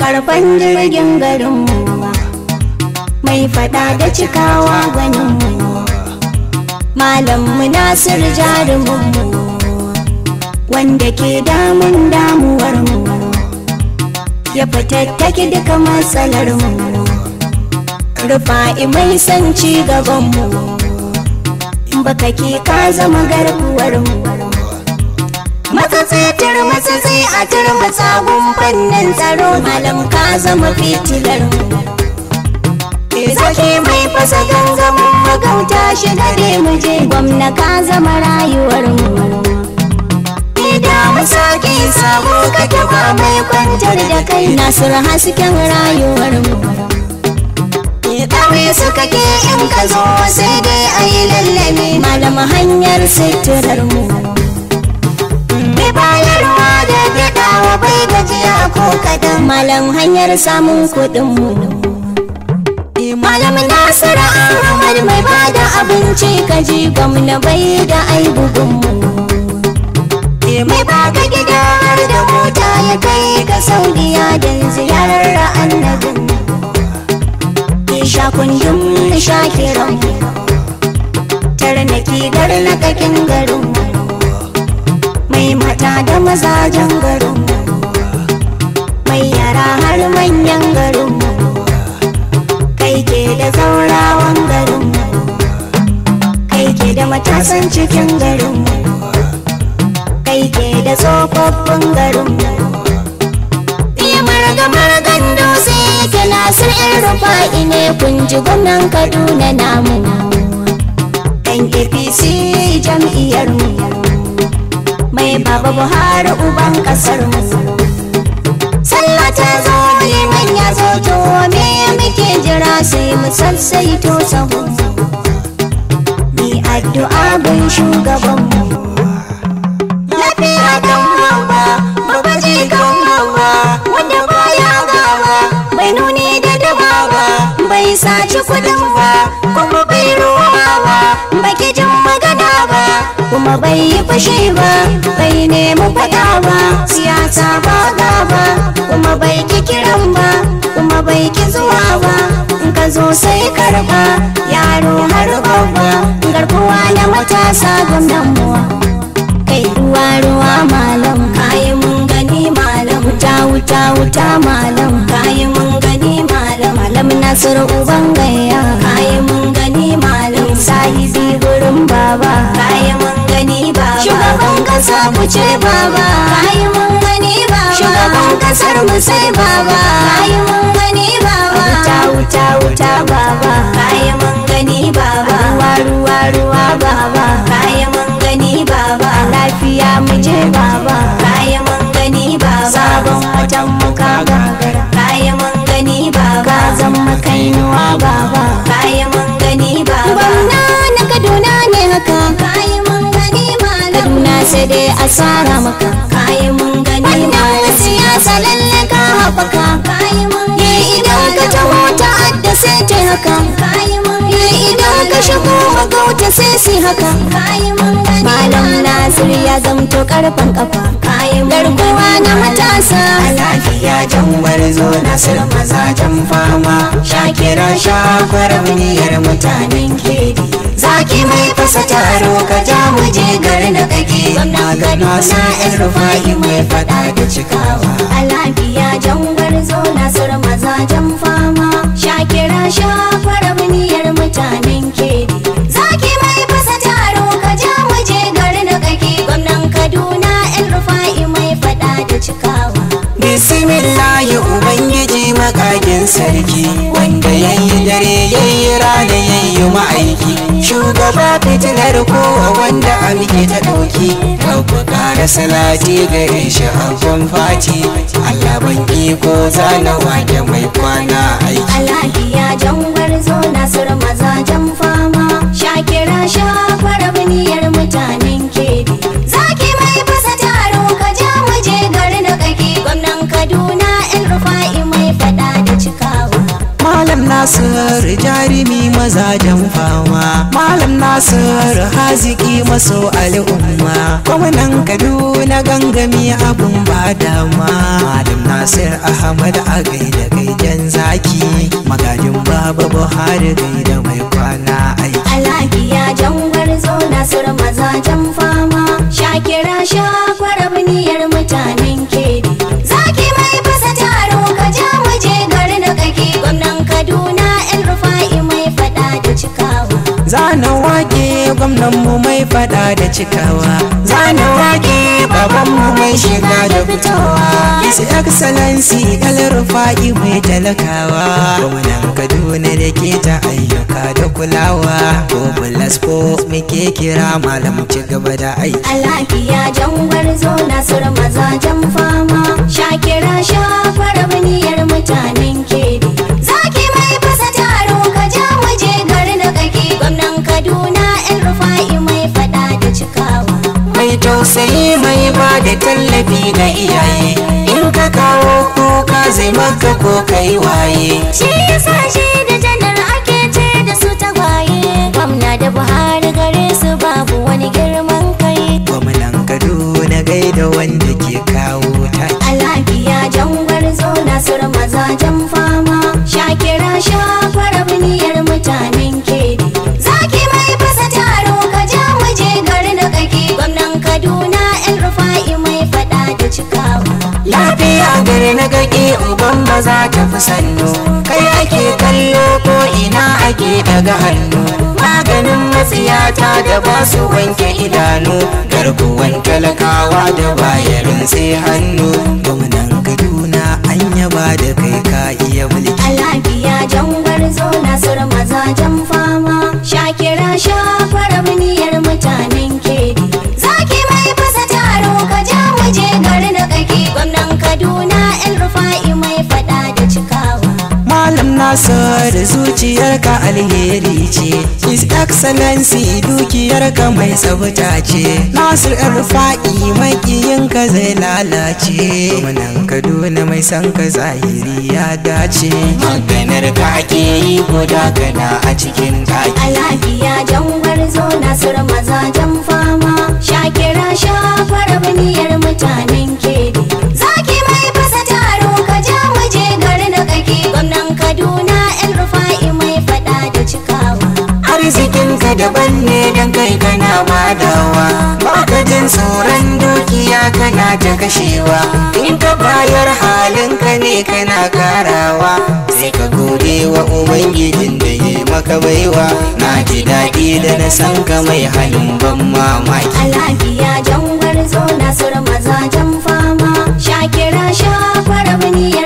karfan jirgin garinmu mai fada da cikawa gwaninmu malam munasir jaruminmu wanda ke damun damuwarmu ya fitattaki duka matsalarmu rufa'i mai son ci gabanmu baka ke ka zama garkuwarmu matsatsi a turba sabon fannin tsaro. Malam ka zama fitilarmu zaki mai fasa gangamin magauta shi gare mu je. Gwamna ka zama rayuwarmu da masaki sabo kake ba mai kwantar da kai. Nasir hasken rayuwarmu kawai su kake in ka zo sai dai a yi lallami. Malam hanyar suturarmu mai bayarwa da daɗawa bai gajiya ko kadan. Malam hanyar samun kuɗinmu malam nasir ahmad mai ba da abinci kaji gwamna bai da aibugunmu mai baka gida har da mota ya kai ga saudiya don ziyarar annabin. Sha kundin sha kiran tarnaki garnakakin garin. Mazajen garin mai yara har manyan garin kai ke da zaurawan garin kai ke da matasan cikin garin kai ke da tsofaffin garin iya marga margan dutse yake nasir yan rufa'i ne kun ji gwamnan kaduna namu. Yan apc jam'iyyar mu. Baba buhari uban ƙasar mu. Sallah ta zo liman ya zo to me muke jira sai mu sassaito sahu. Ni addu'a gun shugaban mu. Lafiya kan hawa baba ji kan hawa wanda baya gawa bai nuni da dabawa bai saci kuɗin ba kuma bai ruwa ba baki jin magana ba. Kuma bai yi fushi ba bai nemi fada ba siyasa ba gaba kuma bai ki kiran ba kuma bai ki zuwa ba. In ka zo sai karɓa yaro har babba garkuwa na matasa gwamnan mu kai ruwa ruwa malam kayi mun gani malam wuta wuta wuta malam kayi mun gani malam malam nasir uban gayya kasa mu ce baba. Kayi mun gani baba. Shugaban ƙasar mu sai baba. Kayi mun gani baba sai dai asara maka. Kayi mun gani malam siyasa lalle ka haɓaka. Kayi mun gani idan ka taho ta adda sai ta haka. Kayi mun gani idan ka shigo magauta sai si haka. Kayi mun gani malam nasir ya zamto karfan kafa kayi garkuwa na matasa. Lafiya jan warzo nasir mazajen fama. Shakira shakwar muniyar mutanen kedi zaki mai fasa taro ka ja mu je garin da kake. Magana sa yan rufa'i mai fada da cikawa. A lafiya jangwar zo nasir mazajen fama. Shakira shafar muniyar mutanen kedi zaki mai fasa taro ka ja mu je garin da kake. Gwamnan kaduna yan rufa'i mai fada da cikawa. Bismillahi ubangiji makagin sarki. Wanda yayi dare yayi rana yayi ma'aiki. Shugaba fitilar kowa wanda amke ta ɗauki. Ɗauka ƙara salati gare shi abun fati Allah ban iko zana wake mai Nasir haziki maso al'umma. Gwamnan Kaduna gangami abun ba dama. Malam nasir ahmad a gaida gaidan zaki. Magajin baba buhari gaida mai cikawa. Zana wake baban mu mai shiga da fitowa. His Excellency El Rufa'i mai talakawa. Gwamnan Kaduna da ke ta ayyuka da kulawa. Ko plus ko muke kira malam ci gaba da aiki. Alafiya jangwar zo Nasir mazajen fama. Shakira shakwar biniyar mutanen kedi tausayi mai ba da tallafi ga iyaye. In ka kawo kuka zai maka ko kai waye. Shi yasa shi da janar ake ce da su tagwaye. Gwamna da Buhari gare su babu wani girman kai. Gwamnan kaduna gaida wanda ke kawo taki Alafiya jangwar zo Nasir mazajen fama. Shakira shakwar biniyar za ta fi sannu. Kai ake kallo ko ina ake daga hannu. Maganin matsiyata da ba su wanke idanu. Garkuwan talakawa da bayarin sai hannu. Zuciyarka alheri ce. His Excellency dukiyarka mai tsabta ce. Nasir Rufa'i makiyinka zai lalace. Gwamnan Kaduna mai san ka zahiri ya dace. Maganar ka ake yi guda gana a cikin taki Alafiya jangwar zo Nasir mazajen fama. Shakira shakwar ta kashewa. In ka bayar halinka ne kana karawa Sai ka gode wa Ubangijin da ya maka baiwa. Na ji daɗi da na san ka mai halin ban mamaki. Alafiya jangwar zo Nasir mazajen fama. Shakira shakwar biniyar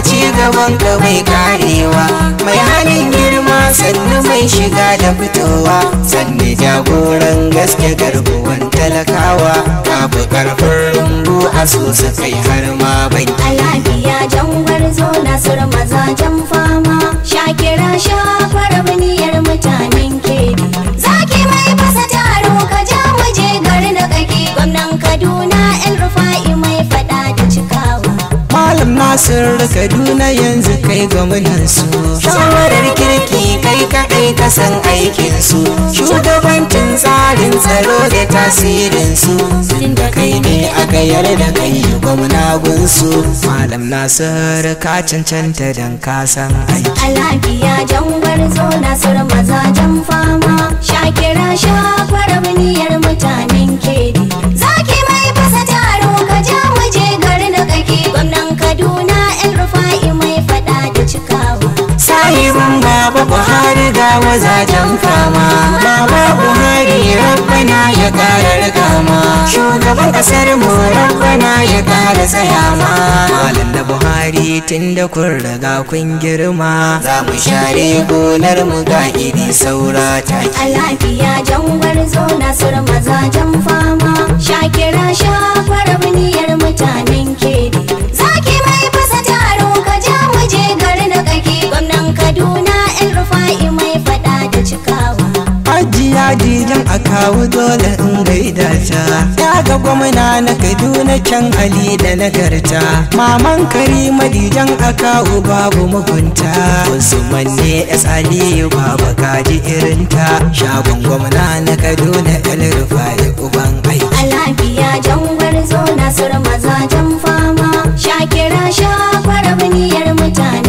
ci gaban ka mai karewa. Mai halin girma sannu mai shiga da fitowa. Sannu jagoran gaske garkuwan talakawa. Ka fi ƙarfin rumbu a so su kai har ma banki. Alafiya jangwar zo Nasir mazajen fama. Nasir Kaduna yanzu kai gwamnan su Shawarar kirki kai kaɗai ka san aikin su. Shugabancin tsarin tsaro da tasirin su. Tunda kai ne aka yarda kai gwamna gunsu Malam Nasir ka cancanta dan ka san aiki. Alafiya jangwar zo Nasir mazajen fama. Shakira shakwar biniyar mutanen kedi Ga wazajen fama. Baba Buhari rabbana ya ƙara rigama Shugaban ƙasar mu rabbana ya ƙara tsaya ma. Malam da Buhari tun da kun riga kun girma Za mu share gonar mu ga iri saura ta Alafiya jangwar zo Nasir mazajen ya gwamna na kaduna can ali da nagarta. Maman karima dijan a kawo babu mugunta. Usman ne s aliyu babu kaji irinta. Shagon gwamna na kaduna el rufai uban aiki. A lafiya jangwar zo nasir mazajen fama. Shakira shakwar biniyar mutanen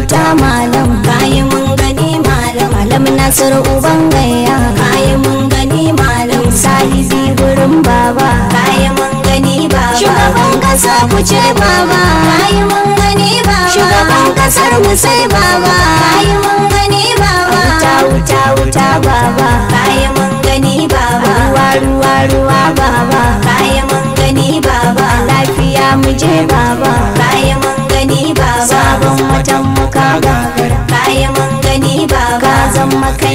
wuta malam. Kayi mun gani malam. Malam nasir uban gayya kayi mun gani malam. Sahibi gurin baba. Kayi mun gani baba. Shugaban kasa ku ce baba. Kayi mun gani baba. Shugaban ƙasar mu sai baba.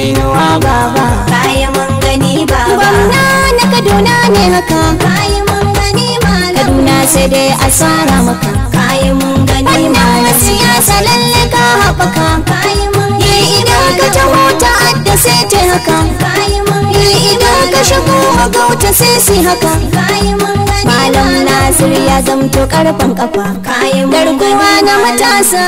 Kainuwa baba. Kayi mun gani baba. Gwamna na kaduna ne haka. Kayi mun gani malam. Kaduna sai dai asara maka. Kayi mun gani malam. siyasa lalle ka haɓaka. Kayi mun gani idan ka taho ta adda sai ta haka. Kayi mun gani idan ka shigo gauta sai si haka. Kayi mun gani malam nasir ya zamto karfan kafa mun garkuwa na matasa.